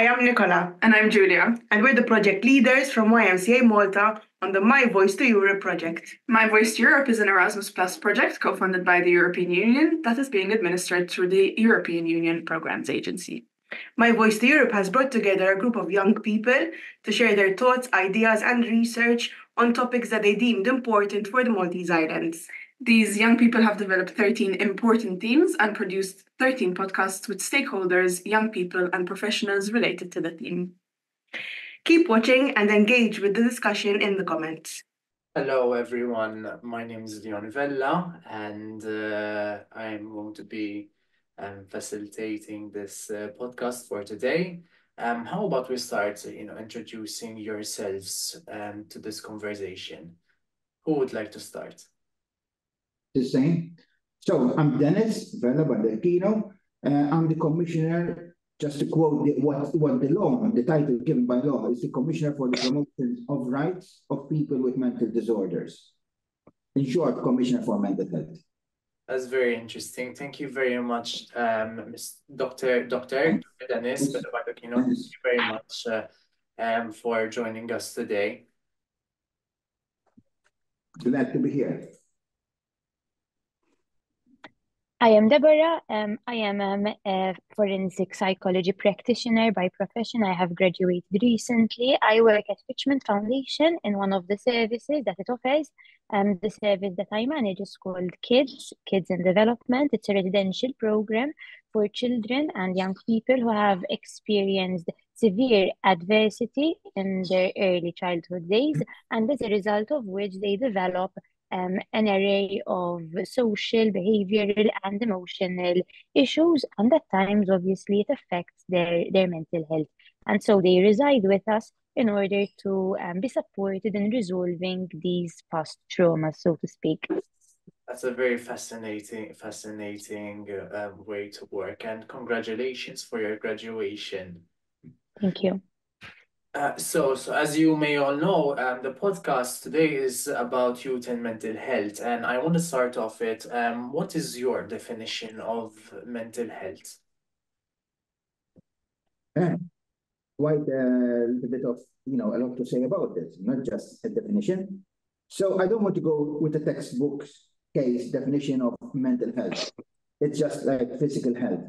Hi, I'm Nicola. And I'm Julia. And we're the project leaders from YMCA Malta on the My Voice to Europe project. My Voice to Europe is an Erasmus Plus project co funded by the European Union that is being administered through the European Union Programmes Agency. My Voice to Europe has brought together a group of young people to share their thoughts, ideas, and research on topics that they deemed important for the Maltese Islands. These young people have developed 13 important themes and produced 13 podcasts with stakeholders, young people, and professionals related to the theme. Keep watching and engage with the discussion in the comments. Hello, everyone. My name is Leon Vella, and uh, I'm going to be um, facilitating this uh, podcast for today. Um, how about we start, you know, introducing yourselves um, to this conversation? Who would like to start? The same. So I'm Dennis Vella Baldacchino. Uh, I'm the commissioner, just to quote the, what, what the law, the title given by law, is the commissioner for the promotion of rights of people with mental disorders. In short, commissioner for mental health. That's very interesting. Thank you very much, um, Dr. Dr. Dennis Baldacchino. Thank you very much uh, um, for joining us today. Glad to be here. I am Deborah. Um, I am a forensic psychology practitioner by profession. I have graduated recently. I work at Richmond Foundation in one of the services that it offers. Um, the service that I manage is called KIDS, Kids in Development. It's a residential program for children and young people who have experienced severe adversity in their early childhood days, and as a result of which they develop um, an array of social, behavioral, and emotional issues. And at times, obviously, it affects their, their mental health. And so they reside with us in order to um, be supported in resolving these past traumas, so to speak. That's a very fascinating, fascinating uh, way to work. And congratulations for your graduation. Thank you. Uh, so, so as you may all know, um, the podcast today is about youth and mental health, and I want to start off with um, what is your definition of mental health? Yeah, quite a little bit of you know a lot to say about this, not just a definition. So I don't want to go with the textbook case definition of mental health. It's just like physical health.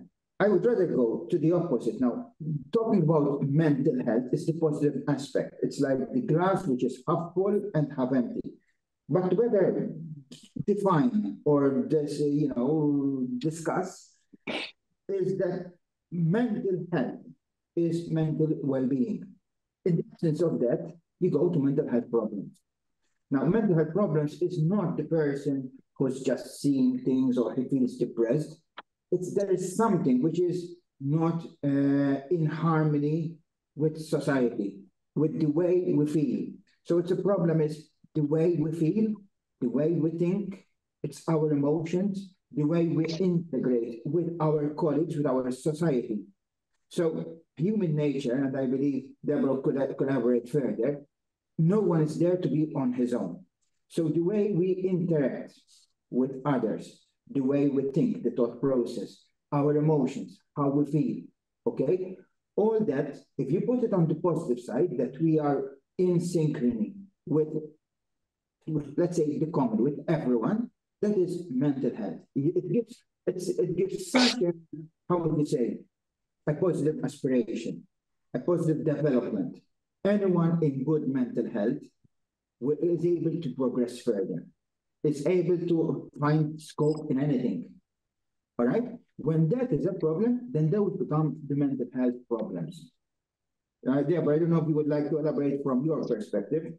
I would rather go to the opposite. Now, talking about mental health is the positive aspect. It's like the glass which is half full and half empty. But whether define or just, you know, discuss is that mental health is mental well-being. In the absence of that, you go to mental health problems. Now, mental health problems is not the person who's just seeing things or he feels depressed it's there is something which is not uh, in harmony with society, with the way we feel. So it's a problem is the way we feel, the way we think, it's our emotions, the way we integrate with our colleagues, with our society. So human nature, and I believe Deborah could collaborate further, no one is there to be on his own. So the way we interact with others, the way we think, the thought process, our emotions, how we feel, okay? All that, if you put it on the positive side, that we are in synchrony with, with let's say, the common, with everyone, that is mental health. It gives, it gives such a, how would you say, a positive aspiration, a positive development. Anyone in good mental health is able to progress further is able to find scope in anything. All right? When that is a problem, then that would become the mental health problems. Uh, but I don't know if you would like to elaborate from your perspective.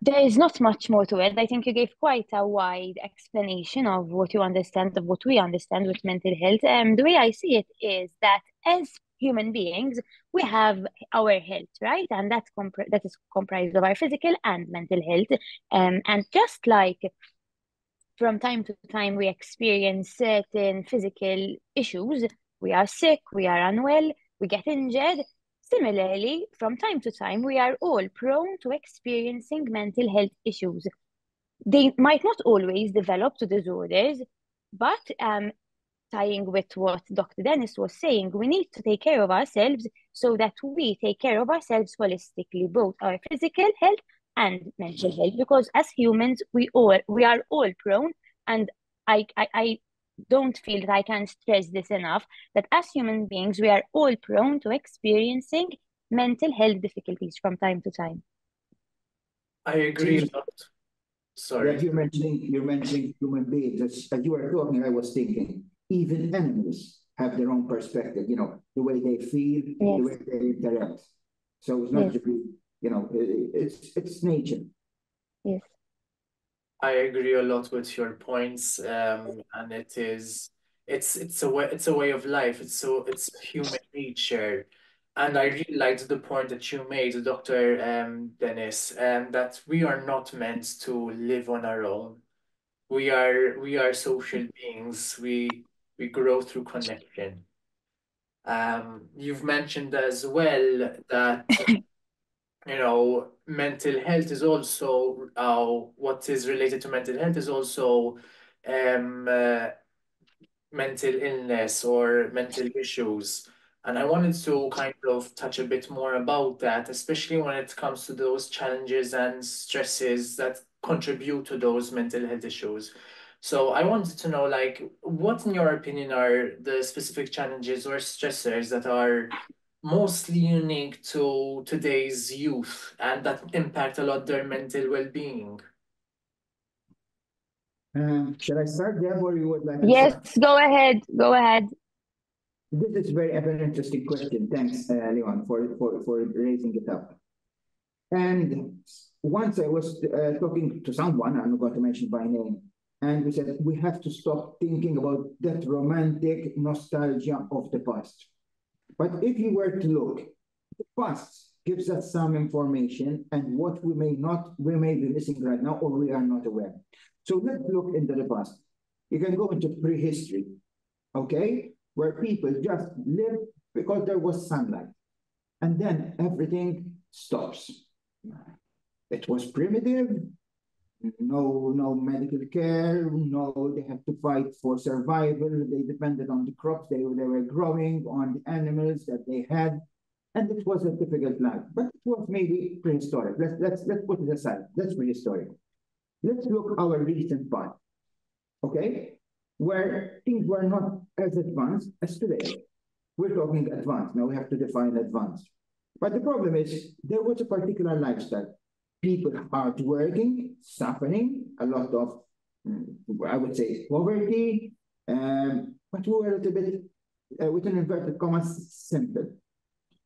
There is not much more to it. I think you gave quite a wide explanation of what you understand, of what we understand with mental health. And um, the way I see it is that as human beings, we have our health, right? And that's comp- that is comprised of our physical and mental health. Um, and just like from time to time we experience certain physical issues, we are sick, we are unwell, we get injured. Similarly, from time to time, we are all prone to experiencing mental health issues. They might not always develop to disorders, but um, tying with what Dr. Dennis was saying, we need to take care of ourselves so that we take care of ourselves holistically, both our physical health and mental health. Because as humans, we all we are all prone, and I I, I don't feel that I can stress this enough that as human beings, we are all prone to experiencing mental health difficulties from time to time. I agree. James- Sorry. Yeah, you're mentioning you're mentioning human beings. As, as you were talking, I was thinking even animals have their own perspective. You know the way they feel, the way they interact. So it's not Yes. just you know it- it's it's nature. Yes. I agree a lot with your points, um, and it is it's it's a way it's a way of life. It's so it's human nature, and I really liked the point that you made, Dr. Um, Dennis, um, that we are not meant to live on our own. We are we are social beings. We we grow through connection. Um, you've mentioned as well that you know, mental health is also uh, what is related to mental health is also um, uh, mental illness or mental issues. And I wanted to kind of touch a bit more about that, especially when it comes to those challenges and stresses that contribute to those mental health issues. So I wanted to know, like, what in your opinion are the specific challenges or stressors that are mostly unique to today's youth and that impact a lot their mental well-being. Um, shall I start, Deb, or you would like to Yes, start? go ahead. Go ahead. This is very a very interesting question. Thanks, uh, Leon, for, for, for raising it up. And once I was uh, talking to someone, I'm not going to mention by name, and we said we have to stop thinking about that romantic nostalgia of the past. But if you were to look, the past gives us some information and what we may not, we may be missing right now or we are not aware. So let's look into the past. You can go into prehistory, okay? Where people just lived because there was sunlight. And then everything stops. It was primitive, no, no medical care, no, they had to fight for survival. They depended on the crops they, they were growing, on the animals that they had. And it was a difficult life, but it was maybe prehistoric. Let's, let's, let's put it aside. That's prehistoric. Let's look our recent past, okay? Where things were not as advanced as today. We're talking advanced. Now we have to define advanced. But the problem is there was a particular lifestyle. People hardworking, suffering, a lot of, mm, I would say, poverty, um, but we were a little bit, uh, with an inverted commas, simple.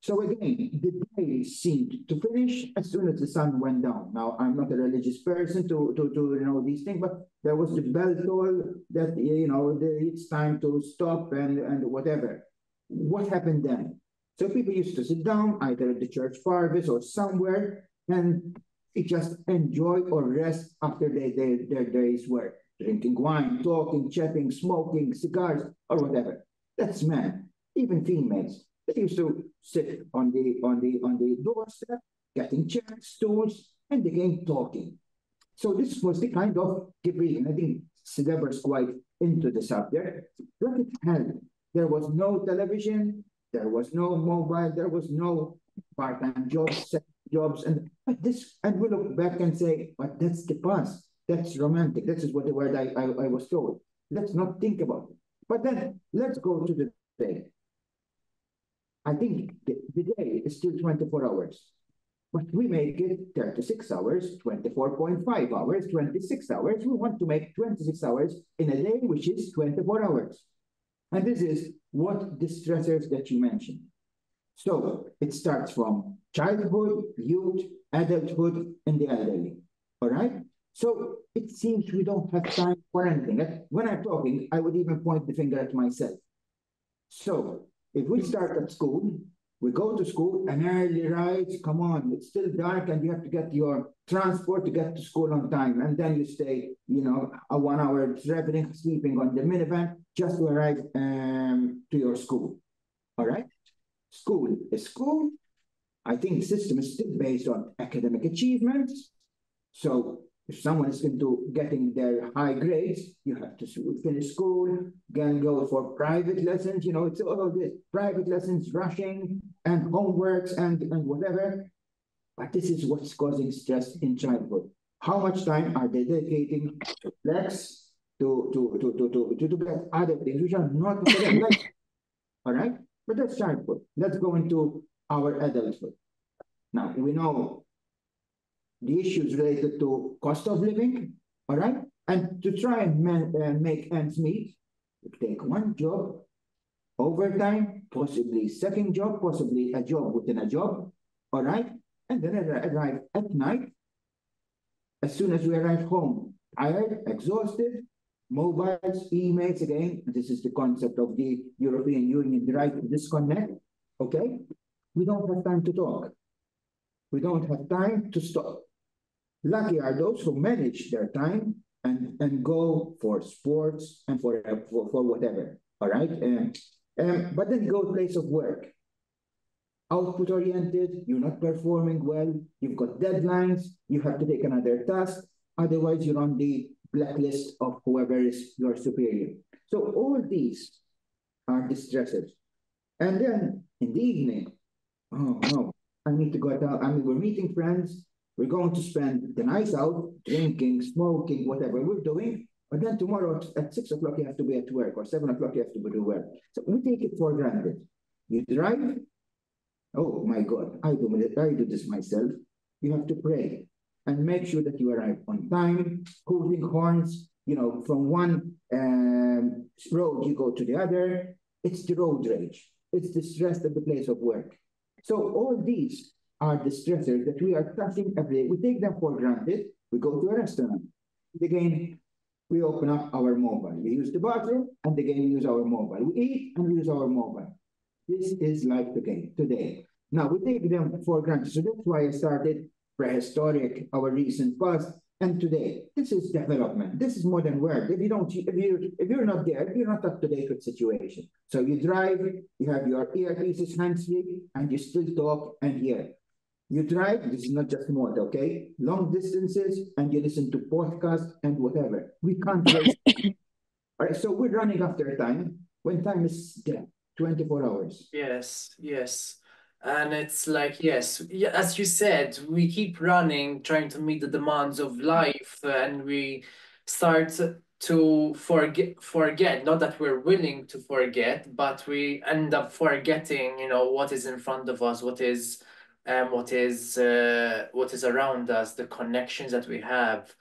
So again, the day seemed to finish as soon as the sun went down. Now, I'm not a religious person to, to, to know these things, but there was the bell toll that, you know, it's time to stop and, and whatever. What happened then? So people used to sit down either at the church service or somewhere and just enjoy or rest after they, they, their day's work, drinking wine, talking, chatting, smoking, cigars, or whatever. That's men, even females. They used to sit on the on the on the doorstep, getting chairs, stools, and again talking. So this was the kind of debate, and I think Deborah's quite into the subject. Look at hell. There was no television, there was no mobile, there was no part-time jobs, jobs, and but this, and we look back and say, but that's the past. That's romantic. That is what the word I, I, I was told. Let's not think about it. But then let's go to the day. I think the, the day is still 24 hours, but we make it 36 hours, 24.5 hours, 26 hours. We want to make 26 hours in a day, which is 24 hours. And this is what the stressors that you mentioned. So it starts from childhood, youth, adulthood, and the elderly. All right? So it seems we don't have time for anything. When I'm talking, I would even point the finger at myself. So if we start at school, we go to school, an early rise, come on, it's still dark and you have to get your transport to get to school on time. And then you stay, you know, a one hour traveling, sleeping on the minivan just to arrive um, to your school. All right? School is school. I think the system is still based on academic achievements. So if someone is into getting their high grades, you have to finish school, then go for private lessons. You know, it's all this private lessons, rushing, and homeworks, and, and whatever. But this is what's causing stress in childhood. How much time are they dedicating to flex, to to to to to to, to other things which are not all right? But that's childhood. Let's go into our adulthood. Now we know the issues related to cost of living, all right? And to try and man, uh, make ends meet, take one job, overtime, possibly second job, possibly a job within a job, all right? And then arrive at night. As soon as we arrive home, tired, exhausted, mobiles, emails again, this is the concept of the European Union, the right to disconnect, okay? We don't have time to talk. We don't have time to stop. Lucky are those who manage their time and, and go for sports and for, for, for whatever, all right? Um, um, but then go place of work. Output oriented, you're not performing well, you've got deadlines, you have to take another task, otherwise you're on the blacklist of whoever is your superior. So all these are distressors. And then in the evening, oh no, I need to go out. I mean, we're meeting friends, we're going to spend the night out, drinking, smoking, whatever we're doing. But then tomorrow at six o'clock, you have to be at work, or seven o'clock, you have to be to work. So we take it for granted. You drive, oh my God, I do, I do this myself. You have to pray and make sure that you arrive on time, hooting horns, you know, from one um, road you go to the other. It's the road rage. It's the stress at the place of work. So all these are the stressors that we are touching every day. We take them for granted. We go to a restaurant. Again, we open up our mobile. We use the bathroom, and again, we use our mobile. We eat, and we use our mobile. This is life again today. Now, we take them for granted. So that's why I started prehistoric, our recent past, and today. This is development. This is modern world. If you don't, if you if you're not there, you're not up to date with situation. So you drive, you have your earpieces hands free, and you still talk and hear. You drive, this is not just mode, okay? Long distances, and you listen to podcasts and whatever. We can't waste. All right, so we're running after time when time is yeah, 24 hours. Yes, yes. And it's like, yes, as you said, we keep running, trying to meet the demands of life, and we start to forget forget not that we're willing to forget but we end up forgetting you know what is in front of us what is um, what is uh, what is around us, the connections that we have.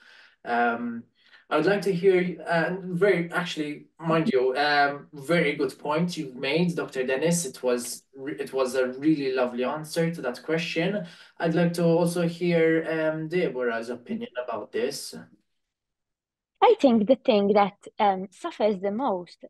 Um, I would like to hear, uh, very actually, mind you, um, very good point you've made, Dr. Dennis. It was it was a really lovely answer to that question. I'd like to also hear um, Deborah's opinion about this. I think the thing that um, suffers the most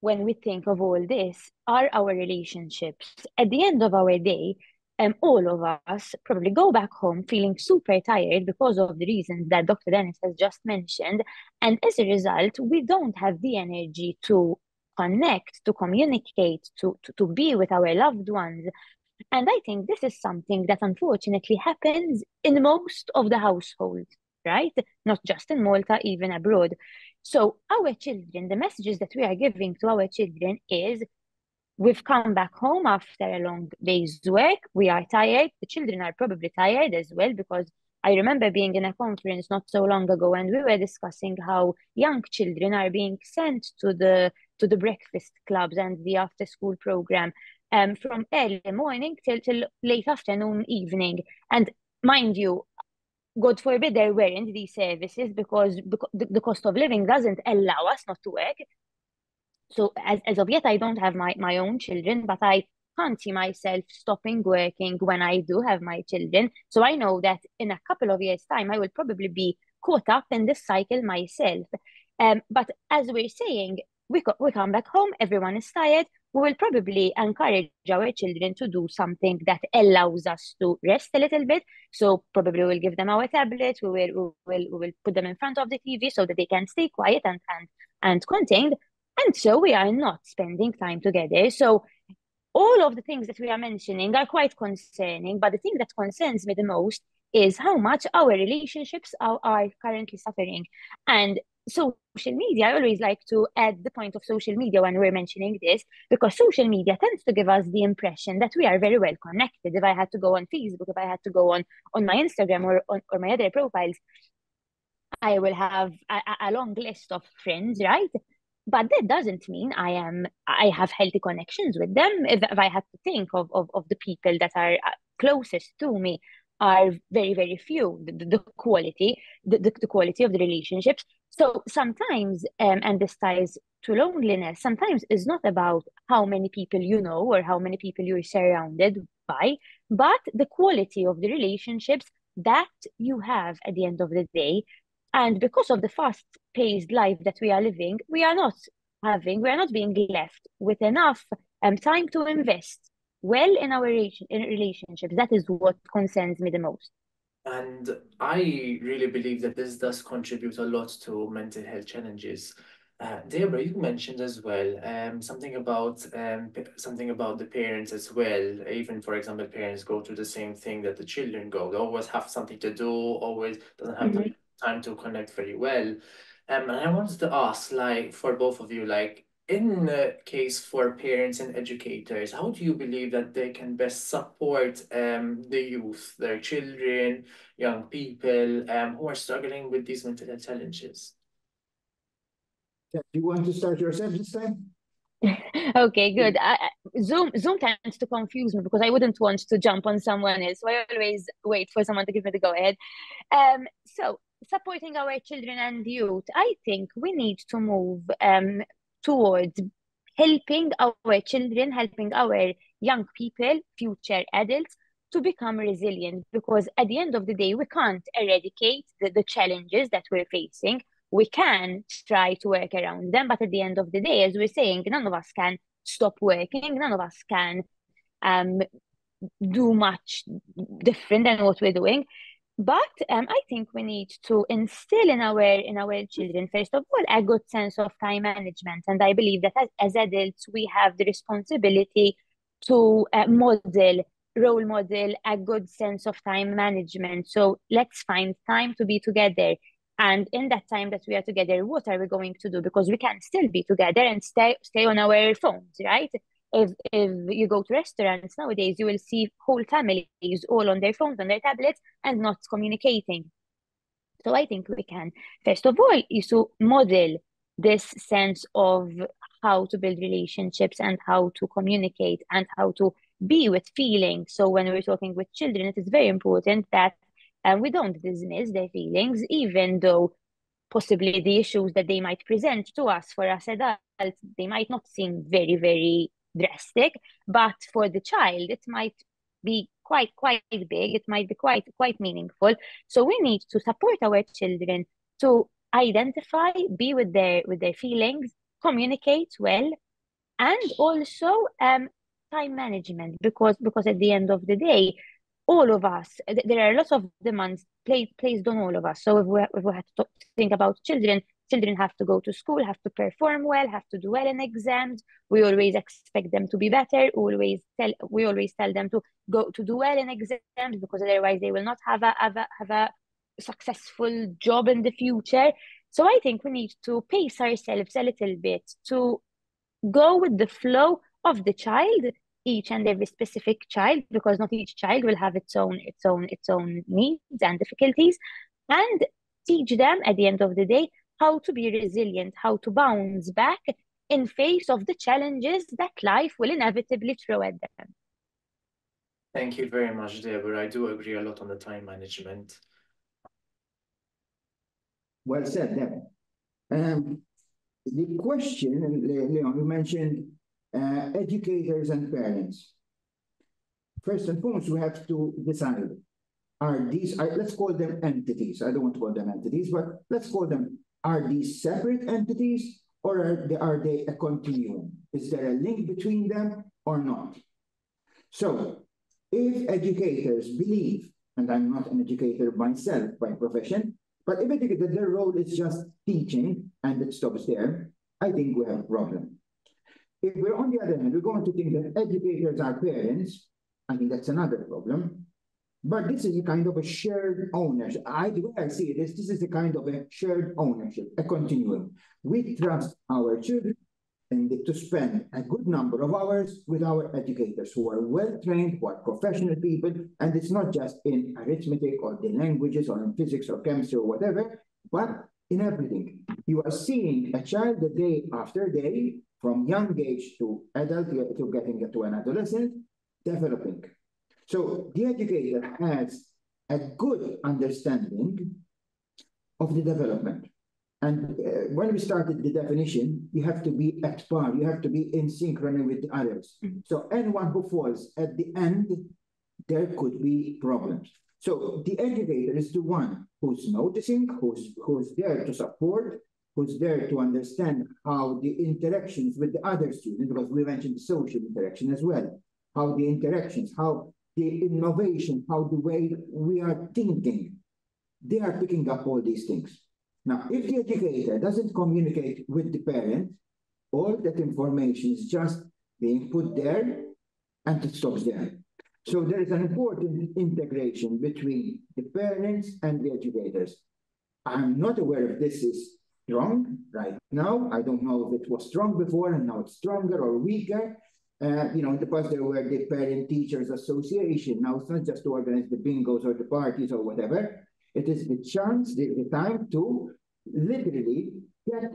when we think of all this are our relationships. At the end of our day, um, all of us probably go back home feeling super tired because of the reasons that Dr. Dennis has just mentioned. And as a result, we don't have the energy to connect, to communicate, to, to, to be with our loved ones. And I think this is something that unfortunately happens in most of the households, right? Not just in Malta, even abroad. So, our children, the messages that we are giving to our children is We've come back home after a long day's work. We are tired. The children are probably tired as well because I remember being in a conference not so long ago and we were discussing how young children are being sent to the to the breakfast clubs and the after school program um, from early morning till, till late afternoon, evening. And mind you, God forbid there weren't these services because the, the cost of living doesn't allow us not to work so as, as of yet i don't have my, my own children but i can't see myself stopping working when i do have my children so i know that in a couple of years time i will probably be caught up in this cycle myself um, but as we're saying we, co- we come back home everyone is tired we will probably encourage our children to do something that allows us to rest a little bit. So probably we'll give them our tablets, we will, we will, we will put them in front of the TV so that they can stay quiet and, and, and contained. And so we are not spending time together. So all of the things that we are mentioning are quite concerning, but the thing that concerns me the most is how much our relationships are, are currently suffering. And social media, I always like to add the point of social media when we're mentioning this, because social media tends to give us the impression that we are very well connected. If I had to go on Facebook, if I had to go on, on my Instagram or, on, or my other profiles, I will have a, a long list of friends, right? But that doesn't mean I am I have healthy connections with them. If, if I had to think of, of, of the people that are uh, closest to me, are very very few the, the quality the, the, the, quality of the relationships so sometimes um, and this ties to loneliness sometimes is not about how many people you know or how many people you're surrounded by but the quality of the relationships that you have at the end of the day and because of the fast paced life that we are living we are not having we are not being left with enough um, time to invest well in our in relationships. That is what concerns me the most. And I really believe that this does contribute a lot to mental health challenges. Uh, Deborah, you mentioned as well um, something about um, something about the parents as well. Even for example, parents go through the same thing that the children go. They always have something to do. Always doesn't have mm -hmm. Time to connect very well. Um, and I wanted to ask, like, for both of you, like, in the case for parents and educators, how do you believe that they can best support um, the youth, their children, young people um, who are struggling with these mental health challenges? Do you want to start yourself this time? okay, good. I, Zoom Zoom tends to confuse me because I wouldn't want to jump on someone else, so I always wait for someone to give me the go ahead. Um, so supporting our children and youth, I think we need to move um towards helping our children, helping our young people, future adults, to become resilient because at the end of the day, we can't eradicate the, the challenges that we're facing. We can try to work around them, but at the end of the day, as we're saying, none of us can stop working, none of us can um, do much different than what we're doing. But um, I think we need to instill in our in our children first of all a good sense of time management, and I believe that as, as adults we have the responsibility to uh, model role model a good sense of time management. So let's find time to be together. And in that time that we are together, what are we going to do? Because we can still be together and stay stay on our phones, right? If if you go to restaurants nowadays, you will see whole families all on their phones, on their tablets, and not communicating. So I think we can first of all is to model this sense of how to build relationships and how to communicate and how to be with feelings. So when we're talking with children, it is very important that um, we don't dismiss their feelings, even though possibly the issues that they might present to us for us adults, they might not seem very, very drastic, but for the child, it might be quite quite big. It might be quite quite meaningful. So we need to support our children to identify, be with their with their feelings, communicate well, and also um, time management because because at the end of the day, all of us there are lots of demands placed placed on all of us. So if we if we have to think about children, children have to go to school, have to perform well, have to do well in exams. We always expect them to be better. Always tell we always tell them to go to do well in exams because otherwise they will not have a have a have a successful job in the future. So I think we need to pace ourselves a little bit to go with the flow of the child, each and every specific child, because not each child will have its own its own its own needs and difficulties, and teach them at the end of the day how to be resilient, how to bounce back in face of the challenges that life will inevitably throw at them. Thank you very much, Deborah. I do agree a lot on the time management. Well said, Deborah. Um, the question, Leon, you mentioned uh, educators and parents. First and foremost, we have to decide, are these, are, let's call them entities. I don't want to call them entities, but let's call them are these separate entities or are they, are they a continuum? Is there a link between them or not? So if educators believe, and I'm not an educator myself by profession, but if educators, their role is just teaching and it stops there, I think we have a problem. If we're on the other hand, we're going to think that educators are parents, I think that's another problem. But this is a kind of a shared ownership. I, the way I see it is this is a kind of a shared ownership, a continuum. We trust our children and to spend a good number of hours with our educators who are well trained, who are professional people, and it's not just in arithmetic or the languages or in physics or chemistry or whatever, but in everything. You are seeing a child the day after day, from young age to adult to getting to an adolescent, developing. So the educator has a good understanding of the development. And uh, when we started the definition, you have to be at par, you have to be in synchrony with the others. Mm -hmm. So anyone who falls at the end, there could be problems. So the educator is the one who's noticing, who's, who's there to support, who's there to understand how the interactions with the other students, because we mentioned the social interaction as well, how the interactions, how the innovation, how the way we are thinking, they are picking up all these things. Now, if the educator doesn't communicate with the parent, all that information is just being put there and it stops there. So there is an important integration between the parents and the educators. I'm not aware if this is strong right now. I don't know if it was strong before and now it's stronger or weaker. Uh, you know, in the past there were the Parent Teachers Association. Now it's not just to organize the bingos or the parties or whatever. It is the chance, the, the time to literally get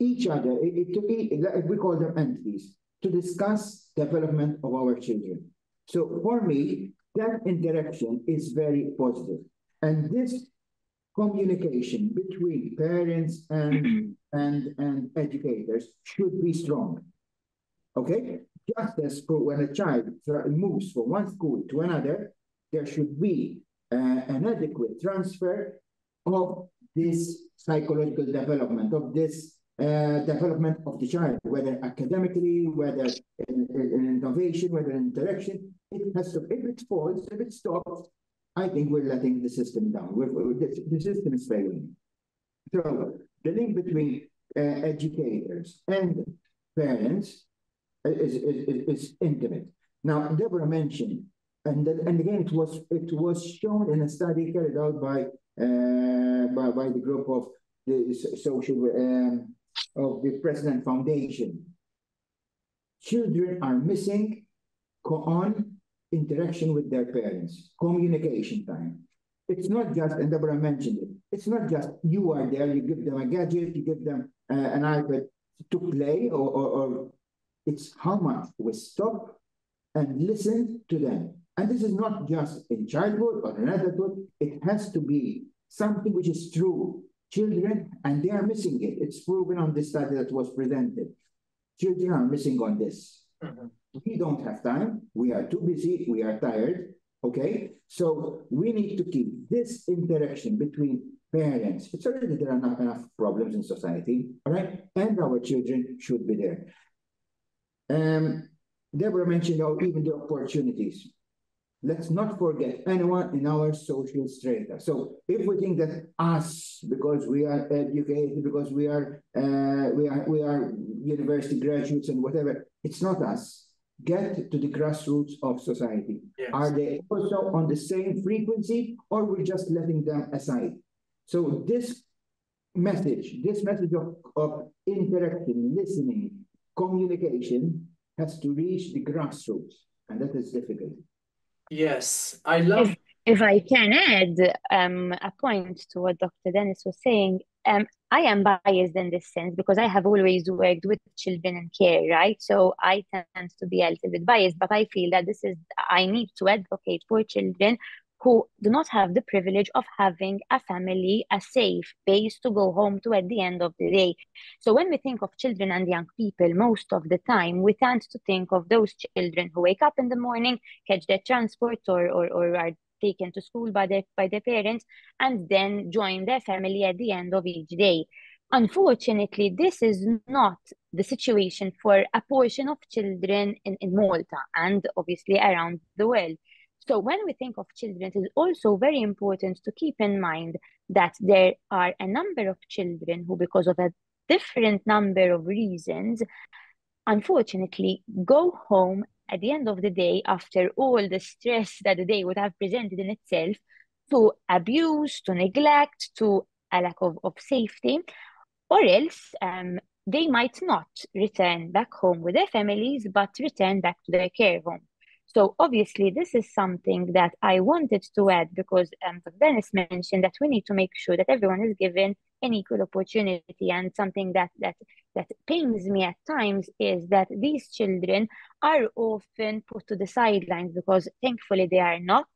each other, it, to, we call them entities, to discuss development of our children. So for me, that interaction is very positive. And this communication between parents and, and, and educators should be strong. Okay? Just as for when a child moves from one school to another, there should be uh, an adequate transfer of this psychological development, of this uh, development of the child, whether academically, whether in, in, innovation, whether in interaction, it has to, if it falls, if it stops, I think we're letting the system down. We're, we're, the, the system is failing. So the link between uh, educators and parents is, is, is, intimate. Now, Deborah mentioned, and, and again, it was, it was shown in a study carried out by uh, by, by the group of the social um, of the President Foundation. Children are missing on interaction with their parents, communication time. It's not just, and Deborah mentioned it, it's not just you are there, you give them a gadget, you give them uh, an iPad to play, or, or, or it's how much we stop and listen to them. And this is not just in childhood or in adulthood, it has to be something which is true. Children, and they are missing it. It's proven on this study that was presented. Children are missing on this. Mm -hmm. We don't have time. We are too busy. We are tired. Okay. So we need to keep this interaction between parents. It's already there are not enough problems in society. All right. And our children should be there. Um, Deborah mentioned oh, even the opportunities. Let's not forget anyone in our social strata. So if we think that us, because we are educated, because we are uh, we are we are university graduates and whatever, it's not us. Get to the grassroots of society. Yes. Are they also on the same frequency, or we're just letting them aside? So this message, this message of, of interaction, listening, communication has to reach the grassroots, and that is difficult. Yes, I love. If, if I can add um, a point to what Dr. Dennis was saying, um, I am biased in this sense because I have always worked with children in care, right? So I tend to be a little bit biased, but I feel that this is, I need to advocate for children who do not have the privilege of having a family, a safe base to go home to at the end of the day. So when we think of children and young people, most of the time we tend to think of those children who wake up in the morning, catch their transport or, or, or are taken to school by their, by their parents, and then join their family at the end of each day. Unfortunately, this is not the situation for a portion of children in, in Malta and obviously around the world. So when we think of children, it is also very important to keep in mind that there are a number of children who, because of a different number of reasons, unfortunately go home at the end of the day, after all the stress that the day would have presented in itself, to abuse, to neglect, to a lack of, of safety, or else um, they might not return back home with their families, but return back to their care home. So obviously, this is something that I wanted to add because um, Dennis mentioned that we need to make sure that everyone is given an equal opportunity. And something that that that pains me at times is that these children are often put to the sidelines because thankfully they are not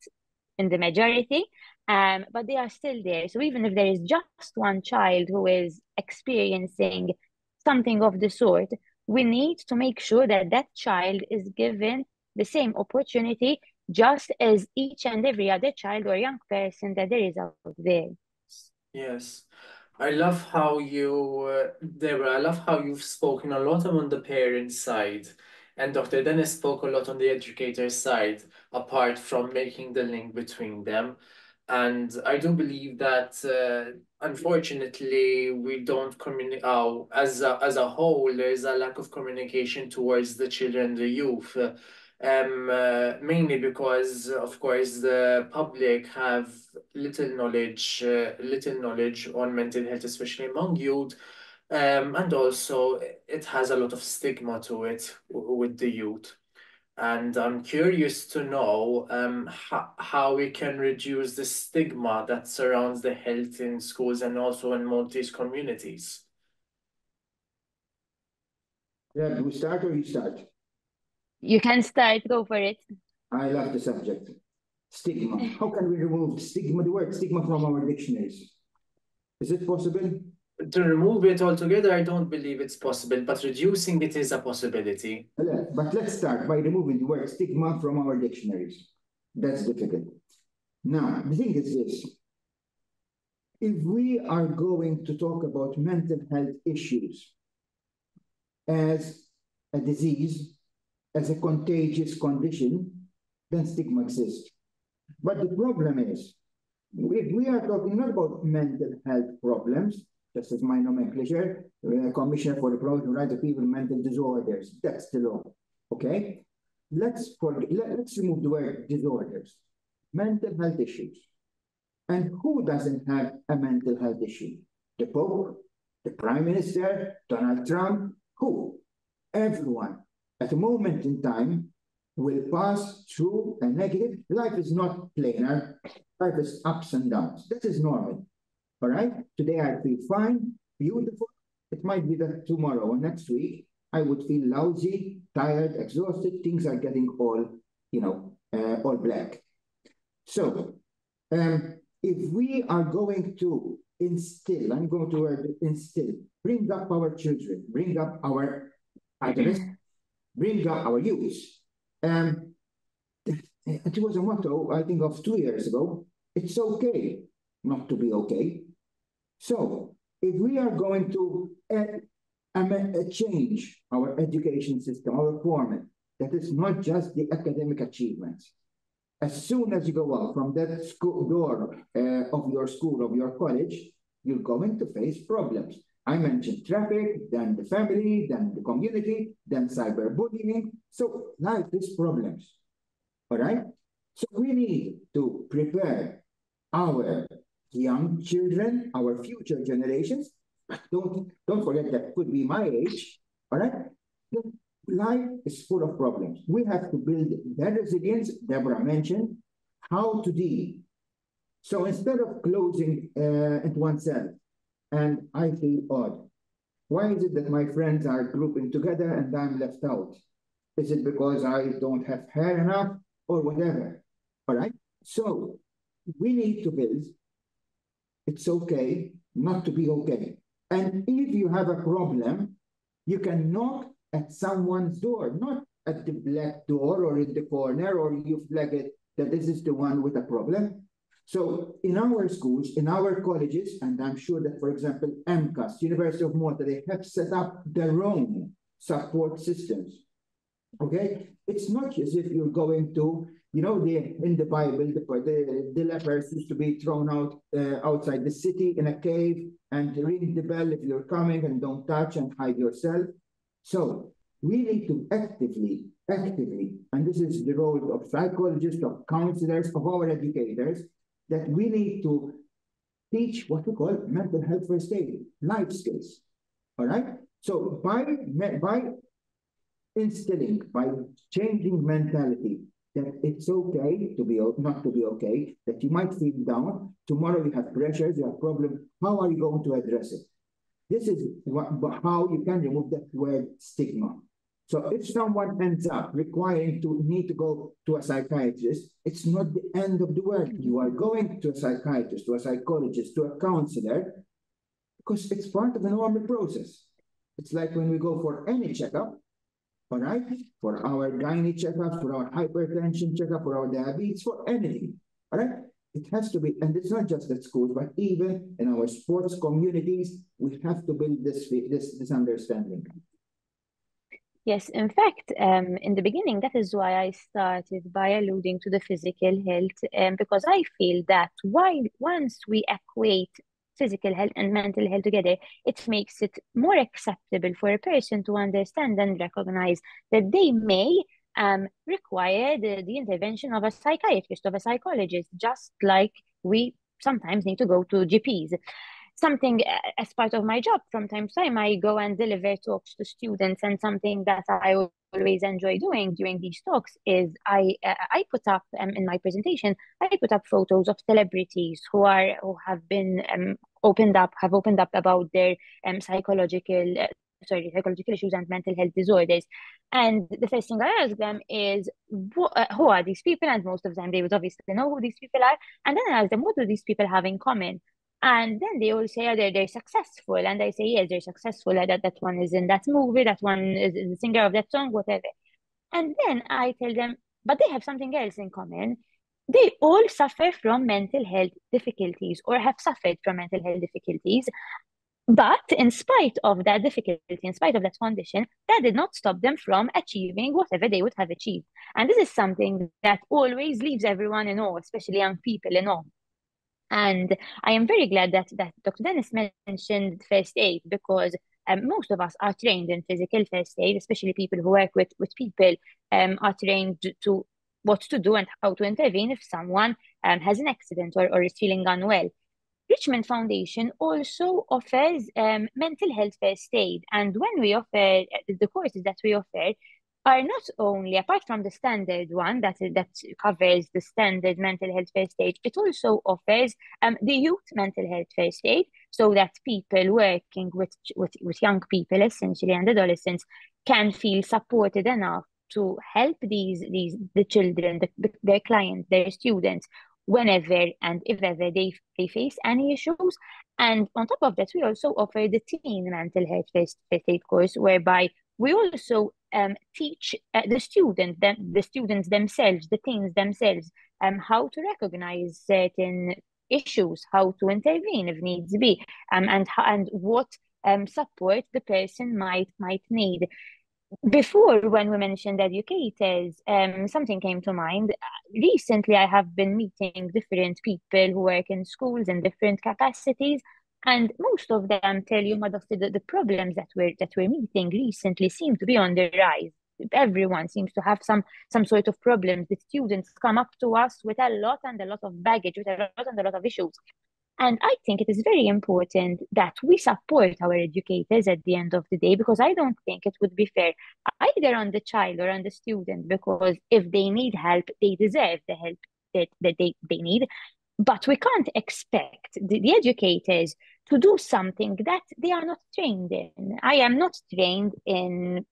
in the majority, um, but they are still there. So even if there is just one child who is experiencing something of the sort, we need to make sure that that child is given the same opportunity just as each and every other child or young person that there is out there. Yes. I love how you, uh, Deborah, I love how you've spoken a lot on the parent side. And Dr. Dennis spoke a lot on the educator side, apart from making the link between them. And I do believe that, uh, unfortunately, we don't communicate, oh, as a, as a whole, there is a lack of communication towards the children, the youth. Uh, um, uh, mainly because, of course, the public have little knowledge, uh, little knowledge on mental health, especially among youth, um, and also it has a lot of stigma to it with the youth. And I'm curious to know um, how, how we can reduce the stigma that surrounds the health in schools and also in Maltese communities. Yeah, we start or you start? You can start, go for it. I love the subject. Stigma. How can we remove stigma, the word stigma from our dictionaries? Is it possible? To remove it altogether, I don't believe it's possible, but reducing it is a possibility. But let's start by removing the word stigma from our dictionaries. That's difficult. Now, the thing is this. If we are going to talk about mental health issues as a disease, as a contagious condition, then stigma exists. But the problem is, if we are talking not about mental health problems, just as my nomenclature, uh, Commissioner for the Promotion of Rights of People Mental Disorders, that's the law, okay? Let's, let, let's remove the word disorders, mental health issues. And who doesn't have a mental health issue? The Pope, the Prime Minister, Donald Trump, who? Everyone at a moment in time will pass through a negative. Life is not planar. Life is ups and downs. That is normal. All right. Today I feel fine, beautiful. It might be that tomorrow or next week I would feel lousy, tired, exhausted. Things are getting all, you know, uh, all black. So, um, if we are going to instill, I'm going to instill, bring up our children, bring up our adolescents, bring up our youth. Um, it was a motto, I think, of two years ago. It's okay not to be okay. So if we are going to change our education system, our format, that is not just the academic achievements. As soon as you go out from that school door uh, of your school, of your college, you're going to face problems. I mentioned traffic, then the family, then the community, then cyberbullying. So life is problems, all right? So we need to prepare our young children, our future generations. Don't, don't forget that could be my age, all right? Life is full of problems. We have to build that resilience Deborah mentioned, how to deal. So instead of closing uh, into oneself, and I feel odd. Why is it that my friends are grouping together and I'm left out? Is it because I don't have hair enough or whatever? All right. So we need to build. It's okay not to be okay. And if you have a problem, you can knock at someone's door, not at the black door or in the corner, or you flag it that this is the one with a problem. So in our schools, in our colleges, and I'm sure that, for example, MCAST, University of Malta, they have set up their own support systems. Okay, it's not as if you're going to, you know, the in the Bible, the the, the lepers used to be thrown out uh, outside the city in a cave and ring the bell if you're coming and don't touch and hide yourself. So we need to actively, actively, and this is the role of psychologists, of counselors, of our educators, that we need to teach what we call mental health first aid, life skills. All right. So by by instilling, by changing mentality, that it's okay to be not to be okay, that you might feel down. Tomorrow you have pressures, you have problems. How are you going to address it? This is what, how you can remove that word stigma. So if someone ends up requiring to need to go to a psychiatrist, it's not the end of the world. You are going to a psychiatrist, to a psychologist, to a counselor, because it's part of a normal process. It's like when we go for any checkup, all right, for our gynae checkup, for our hypertension checkup, for our diabetes, for anything, all right? It has to be, and it's not just at schools, but even in our sports communities, we have to build this, this, this understanding. Yes, in fact, um, in the beginning, that is why I started by alluding to the physical health, um, because I feel that while once we equate physical health and mental health together, it makes it more acceptable for a person to understand and recognize that they may um, require the, the intervention of a psychiatrist, of a psychologist, just like we sometimes need to go to GPs something as part of my job from time to time. I go and deliver talks to students and something that i always enjoy doing during these talks is i uh, i put up um, in my presentation i put up photos of celebrities who are who have been um, opened up have opened up about their um, psychological uh, sorry psychological issues and mental health disorders. And the first thing i ask them is uh, who are these people? And most of them they would obviously know who these people are. And then i ask them what do these people have in common and then they all say, oh, they're, they're successful. And I say, yes, they're successful. That, that one is in that movie, that one is the singer of that song, whatever. And then I tell them, but they have something else in common. They all suffer from mental health difficulties or have suffered from mental health difficulties. But in spite of that difficulty, in spite of that condition, that did not stop them from achieving whatever they would have achieved. And this is something that always leaves everyone in awe, especially young people in awe. And I am very glad that, that Dr. Dennis mentioned first aid because um, most of us are trained in physical first aid, especially people who work with, with people um, are trained to what to do and how to intervene if someone um, has an accident or, or is feeling unwell. Richmond Foundation also offers um, mental health first aid. And when we offer the courses that we offer, are not only apart from the standard one that that covers the standard mental health first aid, it also offers um, the youth mental health first aid, so that people working with, with with young people essentially and adolescents can feel supported enough to help these these the children, the, their clients, their students whenever and if ever they, they face any issues. And on top of that, we also offer the teen mental health first, first aid course, whereby we also um, teach uh, the student, them, the students themselves, the teens themselves, um, how to recognize certain issues, how to intervene if needs be, um, and and what um, support the person might might need. Before, when we mentioned educators, um, something came to mind. Recently, I have been meeting different people who work in schools in different capacities, and most of them tell you, Madhafti, the, the problems that we're that we're meeting recently seem to be on the rise. Everyone seems to have some some sort of problems. The students come up to us with a lot and a lot of baggage, with a lot and a lot of issues. And I think it is very important that we support our educators at the end of the day because I don't think it would be fair either on the child or on the student because if they need help, they deserve the help that, that they, they need. But we can't expect the, the educators to do something that they are not trained in. I am not trained in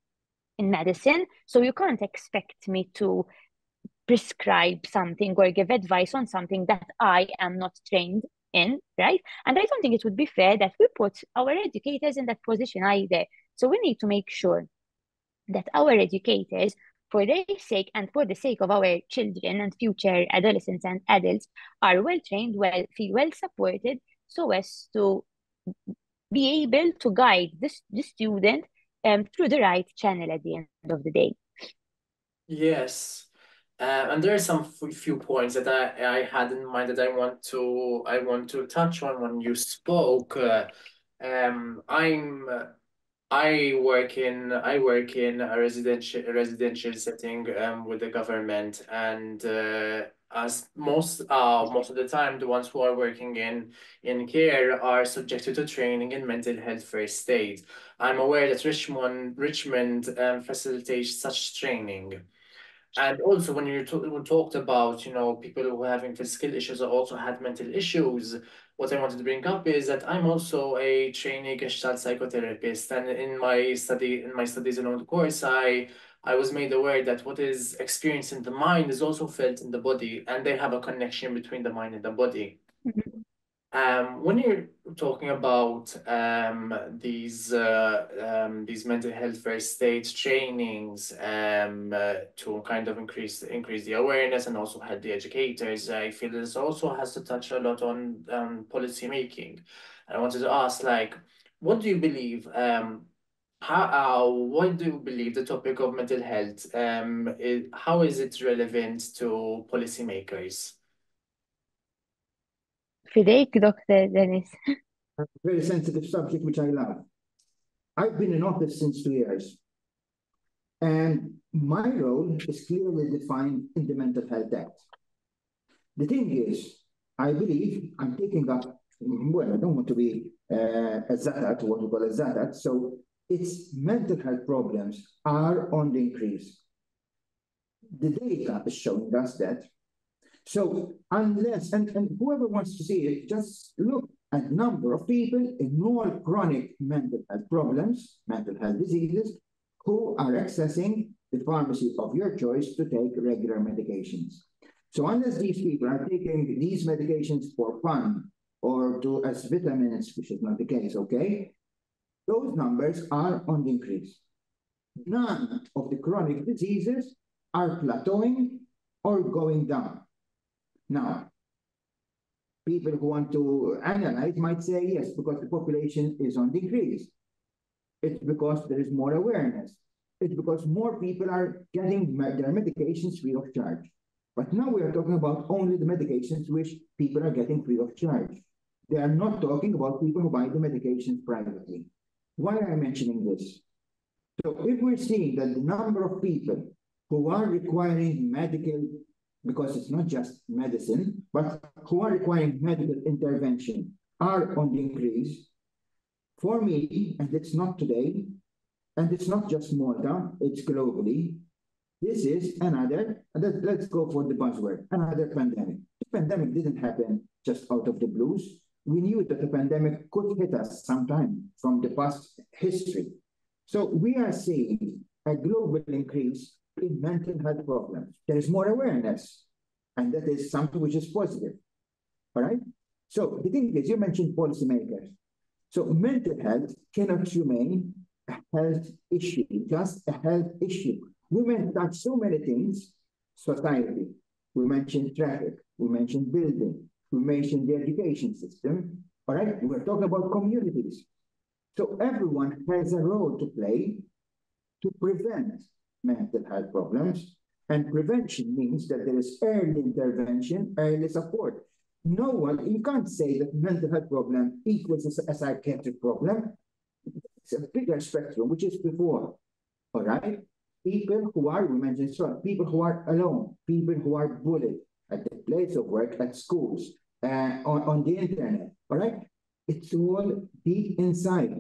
in medicine, so you can't expect me to prescribe something or give advice on something that I am not trained in, right? And I don't think it would be fair that we put our educators in that position either. So we need to make sure that our educators, for their sake and for the sake of our children and future adolescents and adults, are well trained, well feel well supported, so as to be able to guide this the student um, through the right channel at the end of the day. Yes. Uh, and there are some few points that I, I had in mind that I want to I want to touch on when you spoke. Uh, um, I'm I work in I work in a residential residential setting um, with the government, and uh, as most uh most of the time, the ones who are working in in care are subjected to training in mental health first aid. I'm aware that Richmond Richmond um, facilitates such training. And also, when you talked about, you know, people who are having physical issues or also had mental issues, what I wanted to bring up is that I'm also a trainee Gestalt psychotherapist, and in my study, in my studies in the course, I I was made aware that what is experienced in the mind is also felt in the body, and they have a connection between the mind and the body. Mhm. Um, when you're talking about um, these uh, um, these mental health first aid trainings um, uh, to kind of increase increase the awareness and also help the educators, I feel this also has to touch a lot on um, policy making. And I wanted to ask, like, what do you believe? Um, how, uh, what do you believe the topic of mental health? Um, is, how is it relevant to policymakers? Fidejk, Dr. Dennis. Very sensitive subject, which I love. I've been in office since two years. And my role is clearly defined in the Mental Health Act. The thing is, I believe I'm taking up, well, I don't want to be uh, a zatat, what we call a zatat, so its mental health problems are on the increase. The data is showing us that. So unless, and, and whoever wants to see it, just look at number of people in all chronic mental health problems, mental health diseases, who are accessing the pharmacy of your choice to take regular medications. So unless these people are taking these medications for fun or to as vitamins, which is not the case, okay? Those numbers are on the increase. None of the chronic diseases are plateauing or going down. Now, people who want to analyze might say yes, because the population is on the increase. It's because there is more awareness. It's because more people are getting their medications free of charge. But now we are talking about only the medications which people are getting free of charge. They are not talking about people who buy the medications privately. Why am I mentioning this? So if we're seeing that the number of people who are requiring medical, because it's not just medicine, but who are requiring medical intervention are on the increase, for me, and it's not today, and it's not just Malta, it's globally, this is another, let, let's go for the buzzword, another pandemic. The pandemic didn't happen just out of the blues. We knew that the pandemic could hit us sometime from the past history. So we are seeing a global increase mental health problems. There is more awareness, and that is something which is positive. All right? So the thing is, you mentioned policymakers. So mental health cannot remain a health issue, just a health issue. Women touch so many things, society. We mentioned traffic, we mentioned building, we mentioned the education system. All right, we're talking about communities. So everyone has a role to play to prevent mental health problems. And prevention means that there is early intervention, early support. No one, you can't say that mental health problem equals a, a psychiatric problem. It's a bigger spectrum, which is before. All right? People who are, we mentioned, so people who are alone, people who are bullied at the place of work, at schools, uh, on, on the internet. All right? It's all deep inside.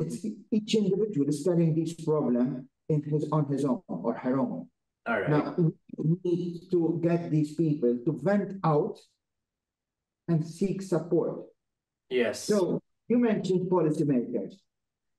It's each individual is studying this problem in his on his own or her own. All right. Now we need to get these people to vent out and seek support. Yes. So you mentioned policymakers.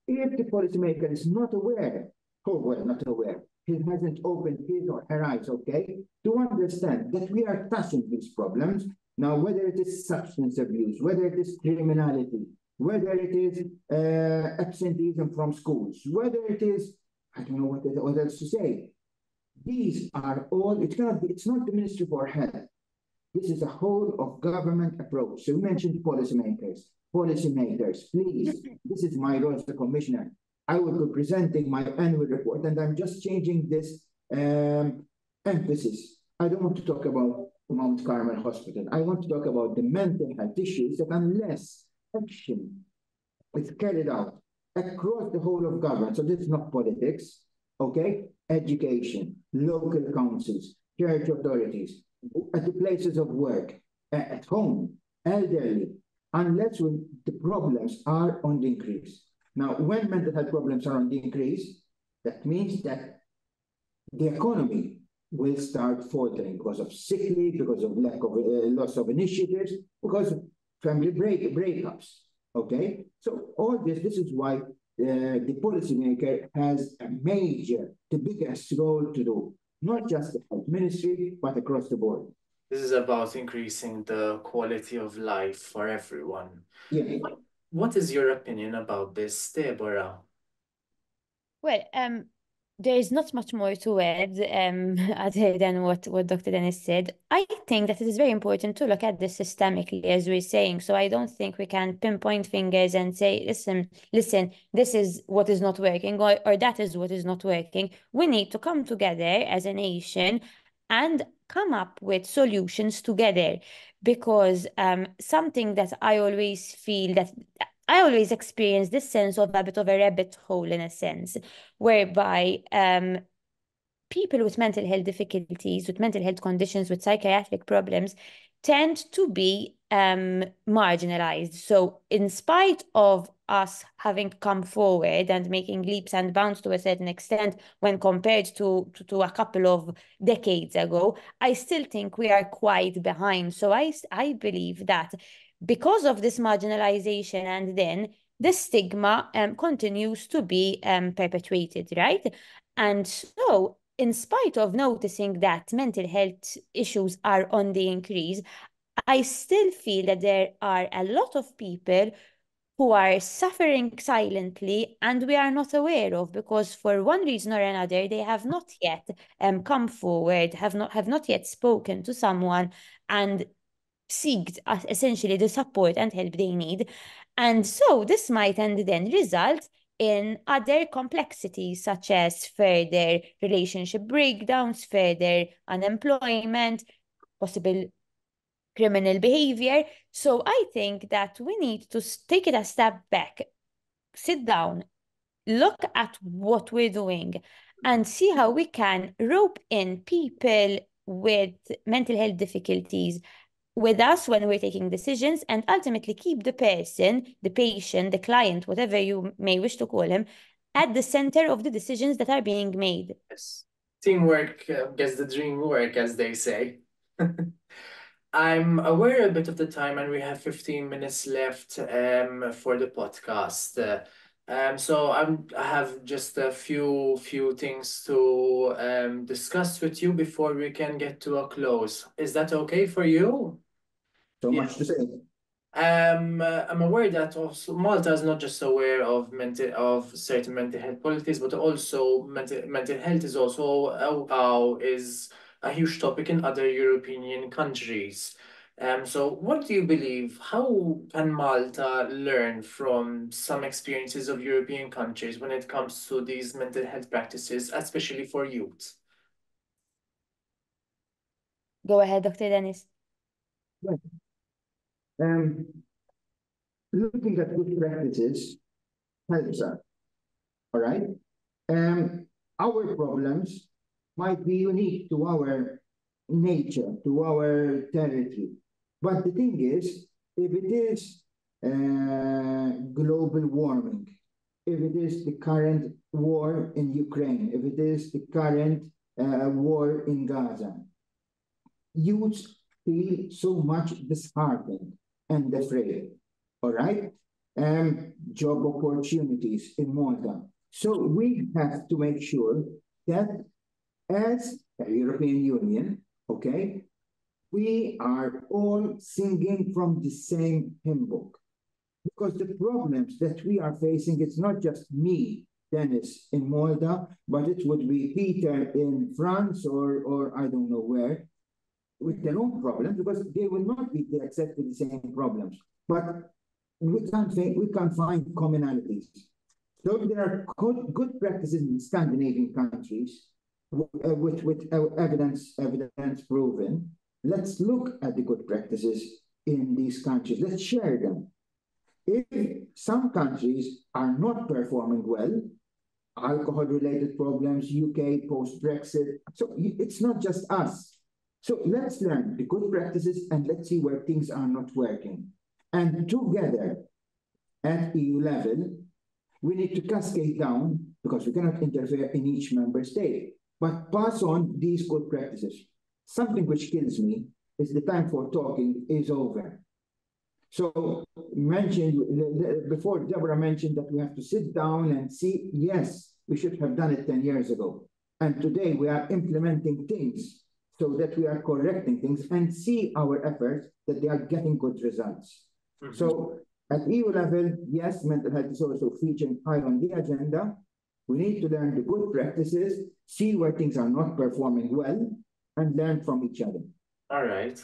If the policymaker is not aware, or well, not aware, he hasn't opened his or her eyes, okay, to understand that we are touching these problems. Now, whether it is substance abuse, whether it is criminality, whether it is uh, absenteeism from schools, whether it is, I don't know what, what else to say. These are all, it's not, it's not the Ministry for Health. This is a whole of government approach. So you mentioned policymakers. Policymakers, please, this is my role as a commissioner. I will be presenting my annual report and I'm just changing this um, emphasis. I don't want to talk about Mount Carmel Hospital. I want to talk about the mental health issues that unless action is carried out across the whole of government. So this is not politics, okay? Education, local councils, church authorities, at the places of work, at home, elderly, unless when the problems are on the increase. Now, when mental health problems are on the increase, that means that the economy will start faltering because of sick leave, because of lack of uh, loss of initiatives, because of family break breakups. Okay, so all this, this is why uh, the policymaker has a major, the biggest role to do, not just the health ministry, but across the board. This is about increasing the quality of life for everyone. Yeah. What, what is your opinion about this, Deborah? Well, um, there is not much more to add um, other than what, what Dr. Dennis said. I think that it is very important to look at this systemically, as we're saying. So I don't think we can pinpoint fingers and say, listen, listen, this is what is not working, or, or that is what is not working. We need to come together as a nation and come up with solutions together because um, something that I always feel that I always experience this sense of a bit of a rabbit hole in a sense, whereby um, people with mental health difficulties, with mental health conditions, with psychiatric problems, tend to be um, marginalized. So, in spite of us having come forward and making leaps and bounds to a certain extent when compared to, to, to, a couple of decades ago, I still think we are quite behind. So, I, I believe that because of this marginalization and then the stigma um, continues to be um, perpetuated, right? And so, in spite of noticing that mental health issues are on the increase, I still feel that there are a lot of people who are suffering silently and we are not aware of because for one reason or another they have not yet um, come forward have not have not yet spoken to someone and seeked uh, essentially the support and help they need. And so this might and then result in other complexities such as further relationship breakdowns, further unemployment, possible criminal behavior. So I think that we need to take it a step back, sit down, look at what we're doing, and see how we can rope in people with mental health difficulties with us when we're taking decisions and ultimately keep the person, the patient, the client, whatever you may wish to call him, at the center of the decisions that are being made. Yes. Teamwork uh, gets the dream work, as they say. I'm aware a bit of the time, and we have 15 minutes left um, for the podcast. Uh, um, so I'm, I have just a few few things to um, discuss with you before we can get to a close. Is that okay for you? So Yeah. much to say. Um, uh, I'm aware that also Malta is not just aware of mental of certain mental health policies, but also mental mental health is also uh, is a huge topic in other European countries. Um, so what do you believe? How can Malta learn from some experiences of European countries when it comes to these mental health practices, especially for youth? Go ahead, Dr. Dennis. Um, looking at good practices helps us. All right. Um, our problems might be unique to our nature, to our territory. But the thing is, if it is uh, global warming, if it is the current war in Ukraine, if it is the current uh, war in Gaza, youths feel so much disheartened and afraid. All right? Um, job opportunities in Malta. So we have to make sure that as a European Union, okay, we are all singing from the same hymn book. Because the problems that we are facing, it's not just me, Dennis, in Malta, but it would be Peter in France or, or I don't know where, with their own problems, because they will not be exactly the same problems. But we can find, we can find commonalities. So there are good, good practices in Scandinavian countries uh, with, with evidence, evidence proven. Let's look at the good practices in these countries. Let's share them. if some countries are not performing well, alcohol-related problems, UK post-Brexit, so it's not just us. So let's learn the good practices and let's see where things are not working. And together at EU level, we need to cascade down because we cannot interfere in each member state, but pass on these good practices. Something which kills me is the time for talking is over. So mentioned before, Deborah mentioned that we have to sit down and see, yes, we should have done it 10 years ago. And today we are implementing things so that we are correcting things and see our efforts that they are getting good results. Mm -hmm. So at EU level, yes, mental health is also featuring high on the agenda. We need to learn the good practices, see where things are not performing well, and learn from each other. All right.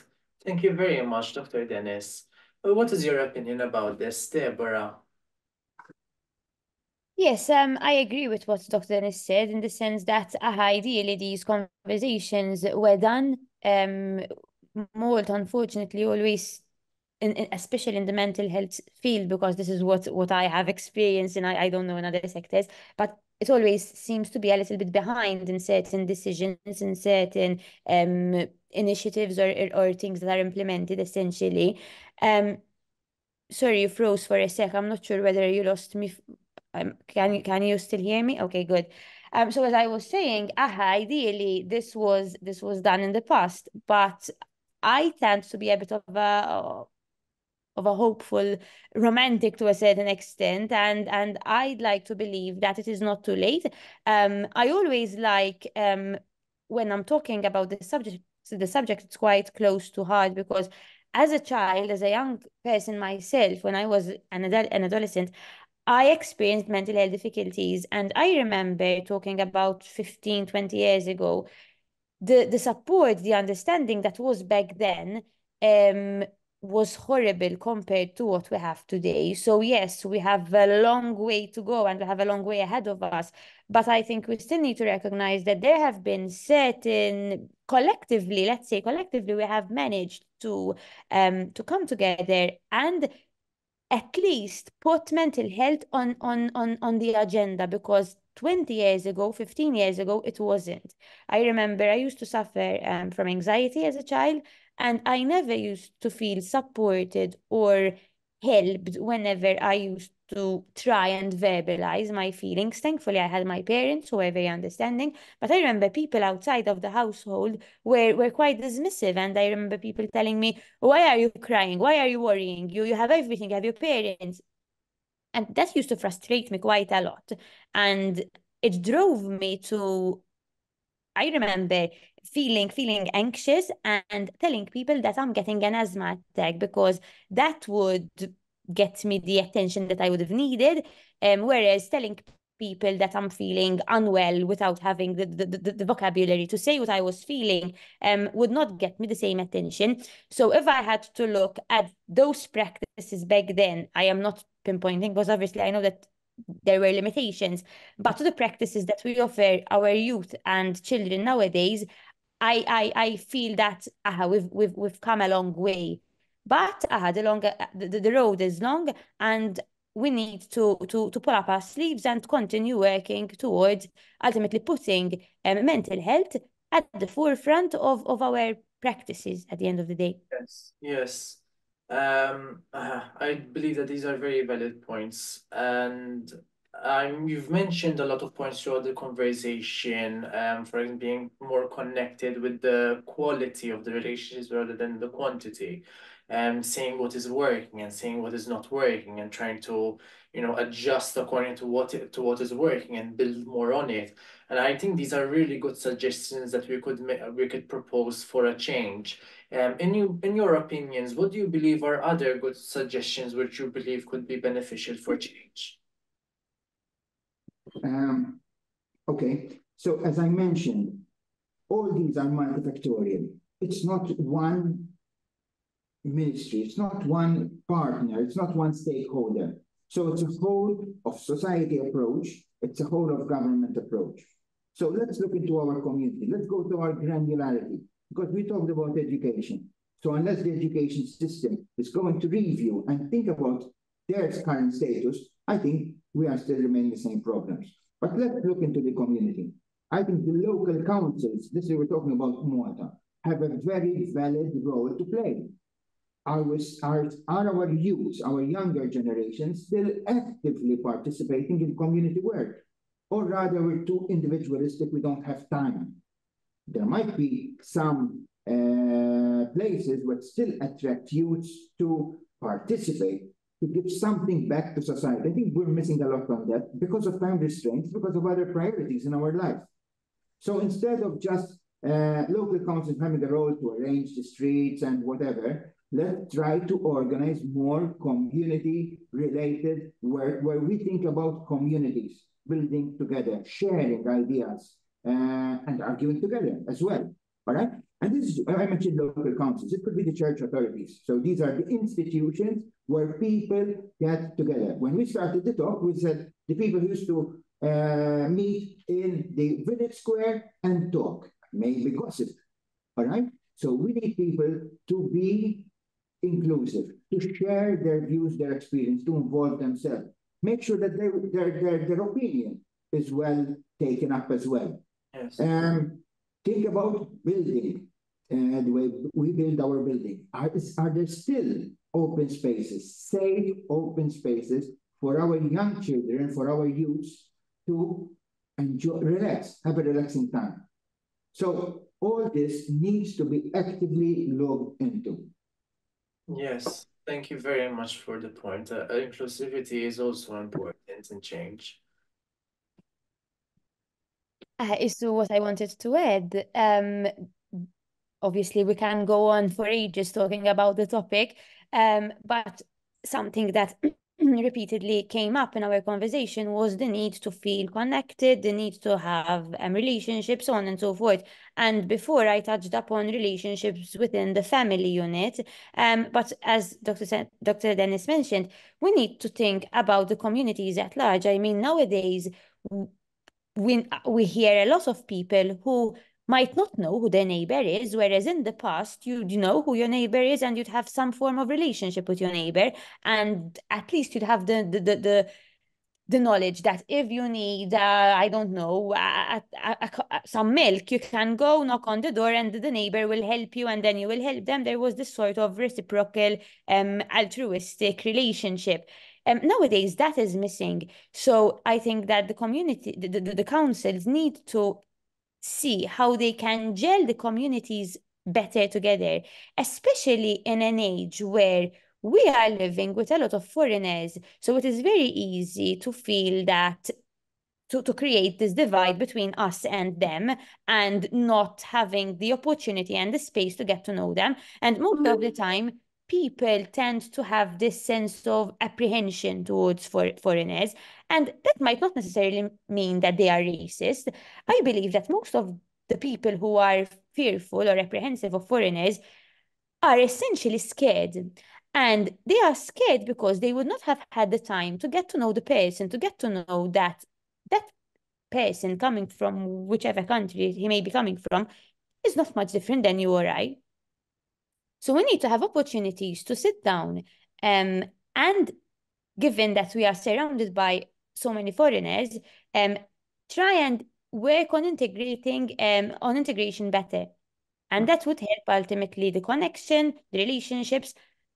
Thank you very much, Dr. Dennis. What is your opinion about this, Deborah? Yes, um, I agree with what Dr. Dennis said in the sense that uh, ideally these conversations were done. Um, Malta, unfortunately, always, in, in, especially in the mental health field, because this is what what I have experienced, and I, I don't know in other sectors, but it always seems to be a little bit behind in certain decisions, in certain um, initiatives or, or things that are implemented essentially. Um, sorry, you froze for a sec. I'm not sure whether you lost me. Um, can you can you still hear me? Okay, good. Um, so as I was saying, aha, ideally this was this was done in the past, but I tend to be a bit of a of a hopeful romantic to a certain extent and and I'd like to believe that it is not too late. Um, I always like um, when I'm talking about the subject the subject it's quite close to heart because as a child, as a young person myself, when I was an, adult, an adolescent, I experienced mental health difficulties. And I remember talking about 15, 20 years ago, the, the support, the understanding that was back then um, was horrible compared to what we have today. So yes, we have a long way to go and we have a long way ahead of us. But I think we still need to recognize that there have been certain collectively, let's say collectively, we have managed to um to come together and at least put mental health on on on on the agenda because 20 years ago 15 years ago it wasn't i remember i used to suffer um, from anxiety as a child and I never used to feel supported or helped whenever I used to try and verbalize my feelings. Thankfully, I had my parents who were very understanding, but I remember people outside of the household were, were quite dismissive. And I remember people telling me, Why are you crying? Why are you worrying? You, you have everything, you have your parents. And that used to frustrate me quite a lot. And it drove me to I remember feeling feeling anxious and telling people that I'm getting an asthma attack because that would get me the attention that I would have needed. Um, whereas telling people that I'm feeling unwell without having the, the, the, the, vocabulary to say what I was feeling um, would not get me the same attention. So if I had to look at those practices back then, I am not pinpointing because obviously I know that there were limitations, but to the practices that we offer our youth and children nowadays, I I I feel that uh, we've we've we've come a long way, but uh, the long the, the road is long, and we need to to to pull up our sleeves and continue working towards ultimately putting um, mental health at the forefront of of our practices at the end of the day. Yes, yes. Um, uh, I believe that these are very valid points, and um, you've mentioned a lot of points throughout the conversation, um, for example, being more connected with the quality of the relationships rather than the quantity, and um, seeing what is working and seeing what is not working, and trying to, you know, adjust according to what it, to what is working and build more on it. And I think these are really good suggestions that we could we could propose for a change. Um, in you in your opinions, what do you believe are other good suggestions which you believe could be beneficial for change? Um, okay, so as I mentioned, all these are multifactorial. It's not one ministry, it's not one partner, it's not one stakeholder. So it's a whole of society approach, it's a whole of government approach. So let's look into our community. Let's go to our granularity, because we talked about education. So unless the education system is going to review and think about their current status, I think we are still remaining the same problems. But let's look into the community. I think the local councils, this is we're talking about Malta, have a very valid role to play. Are, are, are our youth, our younger generations, still actively participating in community work? Or rather, we're too individualistic, we don't have time. There might be some uh, places which still attract youths to participate, to give something back to society. I think we're missing a lot on that because of time restraints, because of other priorities in our life. So instead of just uh, local councils having a role to arrange the streets and whatever, let's try to organize more community-related work where we think about communities, building together, sharing ideas, uh, and arguing together as well. All right? And this is, I mentioned local councils. It could be the church authorities. So these are the institutions where people get together. When we started the talk, we said the people used to uh, meet in the village square and talk, maybe gossip. All right? So we need people to be inclusive, to share their views, their experience, to involve themselves. Make sure that their, their, their, their opinion is well taken up as well. Yes. Um, think about building uh, the way we build our building. Are, are there still open spaces, safe open spaces for our young children, for our youths to enjoy, relax, have a relaxing time? So all this needs to be actively looked into. Yes, thank you very much for the point. Uh, inclusivity is also important in change. Uh, is to what I wanted to add. Um, obviously, we can go on for ages talking about the topic, um, but something that repeatedly came up in our conversation was the need to feel connected, the need to have um, relationships, so on and so forth. And before I touched upon relationships within the family unit, um, but as Dr. Sen Dr. Dennis mentioned, we need to think about the communities at large. I mean, nowadays, we, we hear a lot of people who might not know who their neighbor is, whereas in the past you'd know who your neighbor is and you'd have some form of relationship with your neighbor, and at least you'd have the the the, the, the knowledge that if you need, uh, I don't know, uh, uh, some milk, you can go knock on the door and the neighbor will help you and then you will help them. There was this sort of reciprocal, um, altruistic relationship. Um, nowadays, that is missing. So I think that the community, the, the, the councils need to see how they can gel the communities better together, especially in an age where we are living with a lot of foreigners. So it is very easy to feel that to, to create this divide between us and them and not having the opportunity and the space to get to know them. And most of the mm-hmm. time, people tend to have this sense of apprehension towards for, foreigners. And that might not necessarily mean that they are racist. I believe that most of the people who are fearful or apprehensive of foreigners are essentially scared. And they are scared because they would not have had the time to get to know the person, to get to know that that person coming from whichever country he may be coming from is not much different than you or I. So we need to have opportunities to sit down um, and given that we are surrounded by so many foreigners, um, try and work on integrating um, on integration better. And that would help ultimately the connection, the relationships,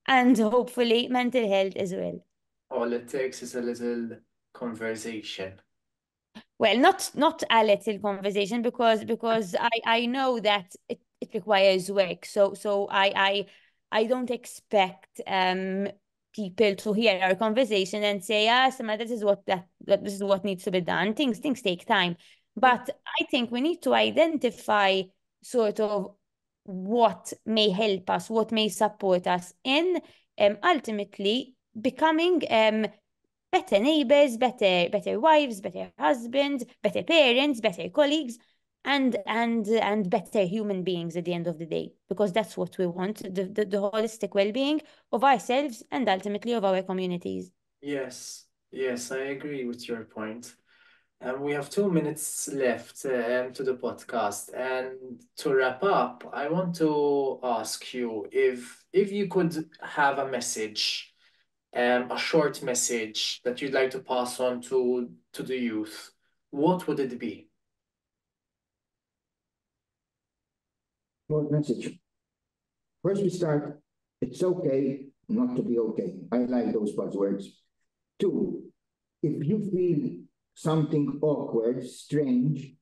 and hopefully mental health as well. All it takes is a little conversation. Well, not not a little conversation because because I I know that it it requires work. So so I I I don't expect um people to hear our conversation and say, ah, Sama, this is what that, that this is what needs to be done. Things things take time. But I think we need to identify sort of what may help us, what may support us in um, ultimately becoming um, better neighbors, better better wives, better husbands, better parents, better colleagues and and and better human beings at the end of the day because that's what we want the, the, the holistic well-being of ourselves and ultimately of our communities. Yes yes i agree with your point. And we have two minutes left uh, to the podcast. And to wrap up i want to ask you if if you could have a message um, a short message that you'd like to pass on to to the youth, what would it be? Short message. First, we start. It's okay not to be okay. I like those buzzwords. Two, if you feel something awkward, strange,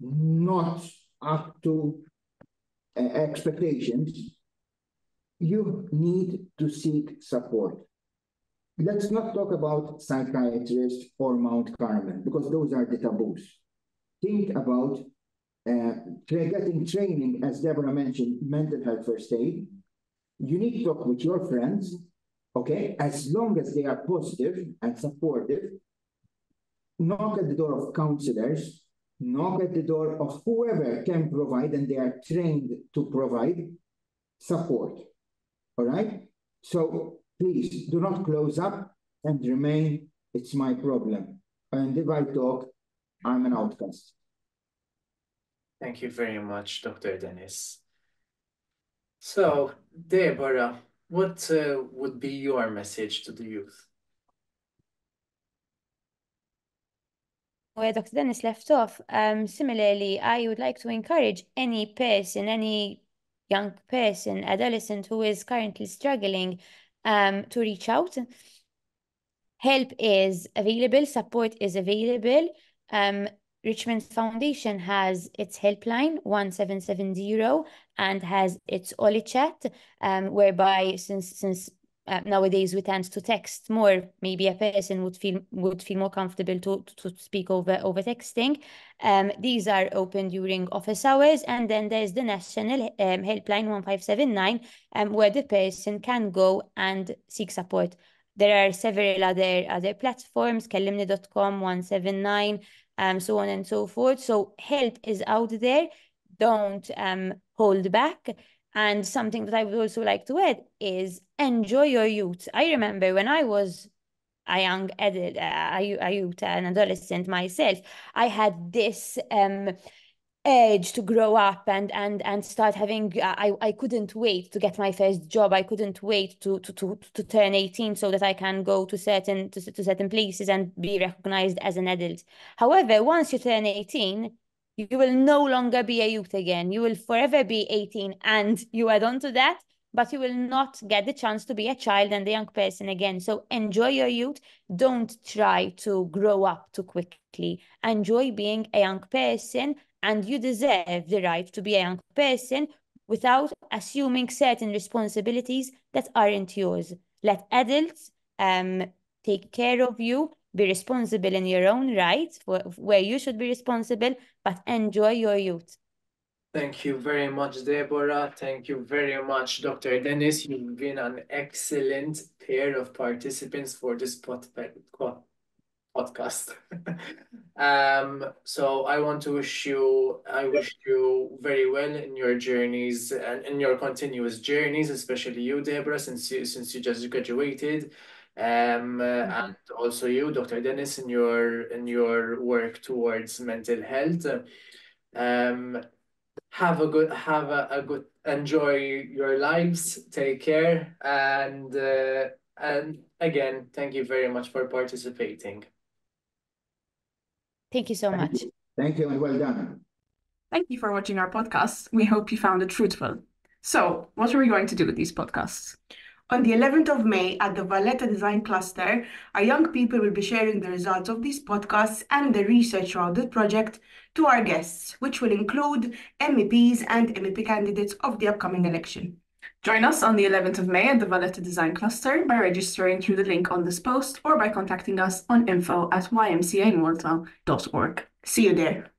not up to uh, expectations, you need to seek support. Let's not talk about psychiatrists or Mount Carmel because those are the taboos. Think about getting training, as Deborah mentioned, mental health first aid. You need to talk with your friends, okay, as long as they are positive and supportive. Knock at the door of counselors, knock at the door of whoever can provide and they are trained to provide support. All right? So please do not close up and remain, it's my problem. And if I talk, I'm an outcast. Thank you very much, Dr. Dennis. So, Deborah, what uh, would be your message to the youth? where Dr. Dennis left off, um, similarly, I would like to encourage any person, any young person, adolescent who is currently struggling um, to reach out. Help is available, support is available. Um, Richmond Foundation has its helpline 1770 and has its Oli chat, um, whereby since since uh, nowadays we tend to text more, maybe a person would feel would feel more comfortable to to speak over over texting. Um, these are open during office hours, and then there's the national um, helpline 1579, um, where the person can go and seek support. There are several other other platforms, kellimni.com, 179, um, so on and so forth. So help is out there. Don't um, hold back. And something that I would also like to add is enjoy your youth. I remember when I was a young adult, uh, a, youth, an adolescent myself, I had this um, urge to grow up and and and start having uh, I, I couldn't wait to get my first job i couldn't wait to to to, to turn 18 so that i can go to certain to, to certain places and be recognized as an adult however once you turn 18 you will no longer be a youth again you will forever be 18 and you add on to that but you will not get the chance to be a child and a young person again. So enjoy your youth. Don't try to grow up too quickly. Enjoy being a young person and you deserve the right to be a young person without assuming certain responsibilities that aren't yours. Let adults um, take care of you, be responsible in your own right, for, where you should be responsible, but enjoy your youth. Thank you very much, Deborah. Thank you very much, Dr. Dennis. You've been an excellent pair of participants for this podcast. um, so I want to wish you, I wish you very well in your journeys and in your continuous journeys, especially you, Deborah, since you since you just graduated. Um, uh, mm -hmm. and also you, Dr. Dennis, in your in your work towards mental health. Um, have a good have a, a good enjoy your lives take care and uh, and again thank you very much for participating thank you so thank much. you. thank you and well done. Thank you for watching our podcast. We hope you found it fruitful. So what are we going to do with these podcasts? On the 11th of May at the Valletta Design Cluster, our young people will be sharing the results of these podcasts and the research around the project to our guests, which will include MEPs and MEP candidates of the upcoming election. Join us on the 11th of May at the Valletta Design Cluster by registering through the link on this post or by contacting us on info at ymcamalta.org. See you there.